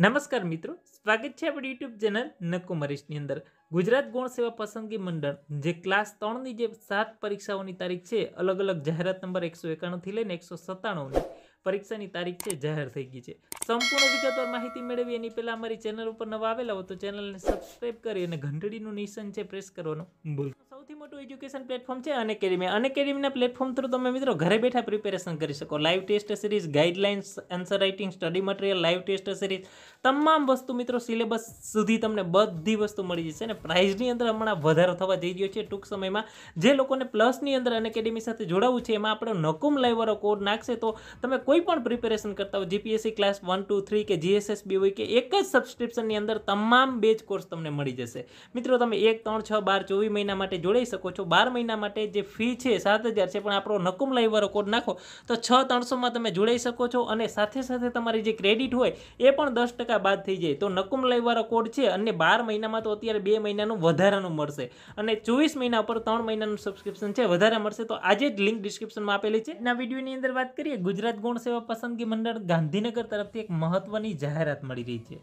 નમસ્કાર મિત્રો, સ્વાગત છે આપણી યુટ્યુબ ચેનલ નકુમરીશની અંદર. ગુજરાત ગૌણ સેવા પસંદગી મંડળ, જે ક્લાસ ત્રણની જે સાત પરીક્ષાઓની તારીખ છે અલગ અલગ જાહેરાત નંબર એકસો એકાણુંથી લઈને એકસો સત્તાણુંની પરીક્ષાની તારીખ છે, જાહેર થઈ ગઈ છે. સંપૂર્ણ વિગતવાર માહિતી મેળવી એની પહેલાં અમારી ચેનલ ઉપર નવા આવેલા હો તો ચેનલને સબસ્ક્રાઇબ કરી અને ઘંટડીનું નિશાન છે પ્રેસ કરવાનું ભૂલ સૌથી મોટું એજ્યુકેશન પ્લેટફોર્મ છે અનએકેડમી અનએકેડમીના પ્લેટફોર્મ થ્રુ તમે મિત્રો ઘરે બેઠા પ્રિપેરેશન કરી શકો. Live test series guidelines answer writing study material live test series તમામ વસ્તુ મિત્રો સિલેબસ સુધી તમને બધી વસ્તુ મળી જશે અને પ્રાઇઝની અંદર હમણાં વધારો થવા જઈ રહ્યો છે ટૂંક સમયમાં. જે લોકોને પ્લસની અંદર અનેકેડેમી સાથે જોડાવવું છે, એમાં આપણો નકુમ લાઈવવાળો કોડ નાખશે તો તમે કોઈ પણ પ્રિપેરેશન કરતા હોય GPSC class one two three કે જીએસએસબી હોય કે એક જ સબસ્ક્રિપ્શનની અંદર તમામ બેચ કોર્સ તમને મળી જશે. મિત્રો, તમે એક, ત્રણ, છ, બાર, ચોવીસ મહિના માટે જોડાઈ શકો છો. બાર મહિના માટે જે ફી છે, સાત હજાર છે, પણ આપણો નકુમ લાઈવવાળો કોડ નાખો, તો છ ત્રણસોમાં તમે જોડાઈ શકો છો અને સાથે સાથે તમારી જે ક્રેડિટ હોય, એ પણ દસ ટકા બાદ થઈ જાય. તો નકુમ લાઈવવાળો કોડ છે અને બાર મહિનામાં તો અત્યારે બે મહિનાનું વધારાનું મળશે. અને ચોવીસ મહિના પર ત્રણ મહિનાનું સબસ્ક્રિપ્શન છે, વધારે મળશે. તો આજે જ લિંક ડિસ્ક્રિપ્શનમાં આપેલી છે. ના વિડીયોની અંદર વાત કરીએ, ગુજરાત ગૌણ સેવા પસંદગી મંડળ ગાંધીનગર તરફથી એક મહત્વની જાહેરાત મળી રહી છે.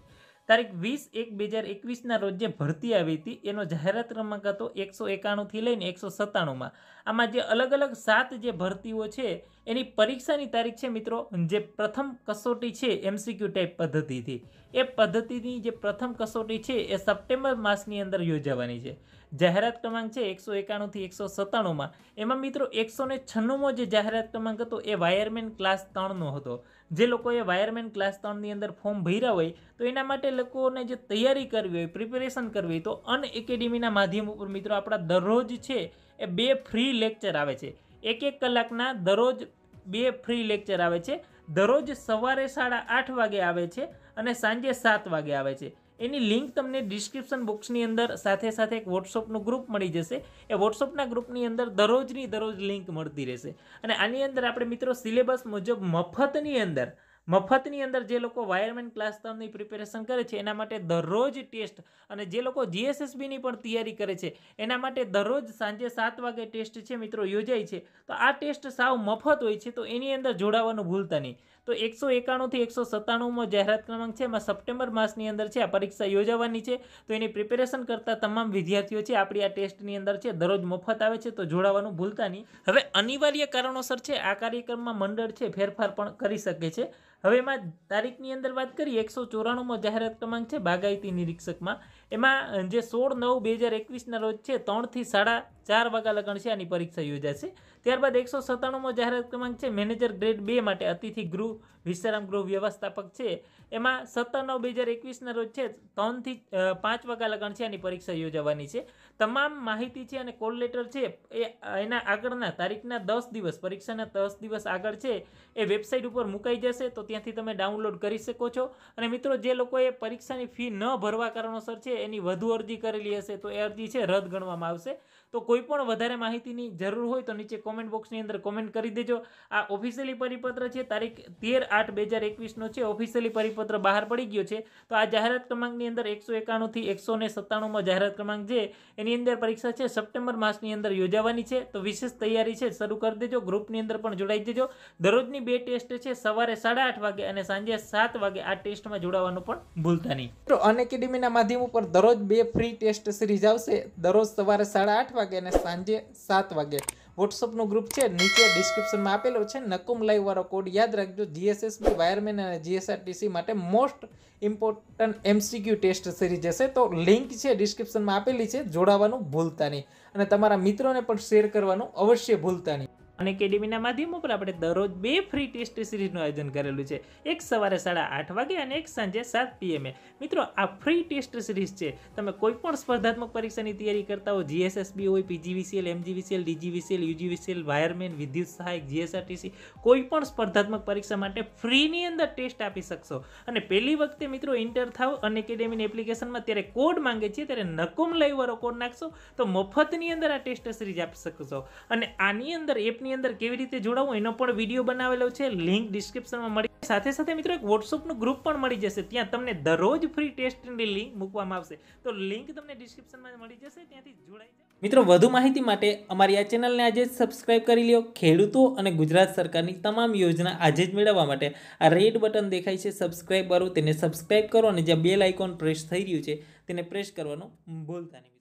તારીખ વીસ એક બે હજાર એકવીસના રોજ જે ભરતી આવી હતી. એનો જાહેરાત ક્રમાંક હતો એકસો એકાણુંથી લઈને એકસો સત્તાણુંમાં. આમાં જે અલગ અલગ સાત જે ભરતીઓ છે એની પરીક્ષાની તારીખ છે મિત્રો, જે પ્રથમ કસોટી છે એમસીક્યુ ટાઈપ પદ્ધતિથી. એ પદ્ધતિની જે પ્રથમ કસોટી છે એ સપ્ટેમ્બર માસની અંદર યોજાવાની છે. જાહેરાત ક્રમાંક છે એકસો એકાણુંથી એકસો સત્તાણુંમાં. એમાં મિત્રો એકસો ને છન્નુંમો જે જાહેરાત ક્રમાંક હતો એ વાયરમેન ક્લાસ ત્રણનો હતો. જે લોકોએ વાયરમેન ક્લાસ ત્રણની અંદર ફોર્મ ભર્યા હોય, તો એના માટે લોકોને જે તૈયારી કરવી હોય, પ્રિપેરેશન કરવી હોય, તો અન એકેડેમીના માધ્યમ ઉપર મિત્રો આપણા દરરોજ છે એ બે ફ્રી લેક્ચર આવે છે. એક એક કલાકના દરરોજ બે ફ્રી લેક્ચર આવે છે. દરરોજ સવારે સાડા આઠ વાગે આવે છે અને સાંજે સાત વાગે આવે છે. એની લિંક તમને ડિસ્ક્રિપ્શન બોક્સની અંદર સાથે સાથે એક વોટ્સઅપનું ગ્રુપ મળી જશે. એ વોટ્સઅપના ગ્રુપની અંદર દરરોજની દરરોજ લિંક મળતી રહેશે. અને આની અંદર આપણે મિત્રો સિલેબસ મુજબ મફતની અંદર મફતની અંદર જે લોકો વાયરમેન ક્લાસ ત્રણની પ્રિપેરેશન કરે છે, એના માટે દરરોજ ટેસ્ટ અને જે લોકો જીએસએસબીની પણ તૈયારી કરે છે, એના માટે દરરોજ સાંજે સાત વાગે ટેસ્ટ છે મિત્રો, યોજાય છે. તો આ ટેસ્ટ સાવ મફત હોય છે, તો એની અંદર જોડાવાનું ભૂલતા નહીં. તો એકસો એકાણુંથી એકસો સત્તાણુંમો જાહેરાત ક્રમાંક છે, એમાં સપ્ટેમ્બર માસની અંદર છે, આ પરીક્ષા યોજાવાની છે. તો એની પ્રિપેરેશન કરતા તમામ વિદ્યાર્થીઓ છે, આપણી આ ટેસ્ટની અંદર છે, દરરોજ મફત આવે છે, તો જોડાવાનું ભૂલતા નહીં. હવે અનિવાર્ય કારણોસર છે, આ કાર્યક્રમમાં મંડળ છે, ફેરફાર પણ કરી શકે છે. હવે એમાં તારીખની અંદર વાત કરીએ એકસો ચોરાણુંમાં જાહેરાત ક્રમાંક છે બાગાયતી નિરીક્ષકમાં. એમાં જે સોળ, નવ, બે હજાર એકવીસના રોજ છે, ત્રણથી સાડા ચાર વાગ્યા લગણ છે, આની પરીક્ષા યોજાશે ત્યારબાદ એકસો સત્તાણુંમો જાહેરાત ક્રમાંક છે, મેનેજર ગ્રેડ બે માટે અતિથિ ગૃહ, વિશ્રામ ગૃહ વ્યવસ્થાપક છે. એમાં સત્તર નવ, બે હજાર એકવીસના રોજ છે, ત્રણથી પાંચ વાગ્યા લગણ છે, આની પરીક્ષા યોજાવાની છે. તમામ માહિતી છે અને કોલ લેટર છે, એ, એના આગળના તારીખના દસ દિવસ, પરીક્ષાના દસ દિવસ આગળ છે, એ વેબસાઇટ ઉપર મુકાઈ જશે, તો ત્યાંથી તમે ડાઉનલોડ કરી શકો છો. અને મિત્રો, જે લોકોએ પરીક્ષાની ફી ન ભરવા કારણોસર છે એની વધુ અરજી કરેલી હશે તો એ અરજી છે, રદ ગણવામાં આવશે. તો કોઈ પણ વધારે માહિતીની જરૂર હોય તો નીચે કોમેન્ટ બોક્સની અંદર કોમેન્ટ કરી દેજો. આ ઓફિશિયલી પરિપત્ર છે, તારીખ તેર આઠ બે હજાર એકવીસનો છે ઓફિશિયલી પરિપત્ર બહાર પડી ગયો છે. તો આ જાહેરાત ક્રમાંકની અંદર એકસો એકાણુંથી એકસો ને સત્તાણુંમાં જાહેરાત ક્રમાંક છે એની અંદર પરીક્ષા છે, સપ્ટેમ્બર માસની અંદર યોજાવાની છે. તો વિશેષ તૈયારી છે, શરૂ કરી દેજો. ગ્રુપની અંદર પણ જોડાઈ દેજો દરરોજની બે ટેસ્ટ છે, સવારે સાડા આઠ વાગે અને સાંજે સાત વાગે આ ટેસ્ટમાં જોડાવાનું પણ ભૂલતા નહીં. મિત્રો અનએકેડમીના માધ્યમ ઉપર દરરોજ બે ફ્રી ટેસ્ટ સિરીઝ આવશે. દરરોજ સવારે સાડા આઠ વાગે અને સાંજે સાત વાગે. વોટ્સઅપનું ગ્રુપ છે, નીચે ડિસ્ક્રિપ્શનમાં આપેલો છે. નકુમ લાઈવ વાળો કોડ યાદ રાખજો. જીએસએસબી વાયરમેન અને જીએસઆરટીસી માટે most important MCQ test series હશે. તો લિંક છે ડિસ્ક્રિપ્શનમાં આપેલી છે. જોડાવાનું ભૂલતા નહીં. અને તમારા મિત્રોને પણ શેર કરવાનું અવશ્ય ભૂલતા નહીં. અને એકેડેમીના માધ્યમ ઉપર આપણે દરરોજ બે ફ્રી ટેસ્ટ સિરીઝનું આયોજન કરેલું છે. એક સવારે સાડા આઠ વાગે અને એક સાંજે સાત પીએમએ મિત્રો, આ ફ્રી ટેસ્ટ સિરીઝ છે. તમે કોઈ પણ સ્પર્ધાત્મક પરીક્ષાની તૈયારી કરતા હો જીએસએસબી હોય PGVCL MGVCL DGVCL UGVCL wireman વિદ્યુત સહાયક જીએસઆરટીસી કોઈ પણ સ્પર્ધાત્મક પરીક્ષા માટે ફ્રીની અંદર ટેસ્ટ આપી શકશો. અને પહેલી વખતે મિત્રો ઇન્ટર થાવ અને એકેડેમીની એપ્લિકેશનમાં ત્યારે કોડ માંગે છે, ત્યારે નકુમ લાઈવવાળો કોડ નાખશો, તો મફતની અંદર આ ટેસ્ટ સિરીઝ આપી શકશો. અને આની અંદર એપની ની અંદર કેવી રીતે જોડાવું એનો પણ વીડિયો બનાવેલો છે. લિંક ડિસ્ક્રિપ્શનમાં મળી સાથે સાથે મિત્રો એક વોટ્સઅપનું ગ્રુપ પણ મળી જશે. ત્યાં તમને દરરોજ ફ્રી ટેસ્ટની લિંક મૂકવામાં આવશે. તો લિંક તમને ડિસ્ક્રિપ્શનમાં મળી જશે. ત્યાંથી જોડાઈ મિત્રો, વધુ માહિતી માટે અમારી આ ચેનલને આજે જ સબસ્ક્રાઇબ કરી લ્યો. ખેડૂતો અને ગુજરાત સરકારની તમામ યોજના આજે જ મેળવવા માટે આ રેડ બટન દેખાય છે. સબસ્ક્રાઇબ કરો તેને સબસ્ક્રાઇબ કરો અને જ્યાં બેલ આઇકોન પ્રેસ થઈ રહ્યું છે, તેને પ્રેસ કરવાનું ભૂલતા નહીં.